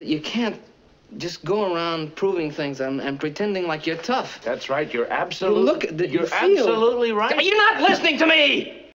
You can't just go around proving things and, and pretending like you're tough. That's right. You're absolutely. look the- You're feel- absolutely right. You're not listening to me?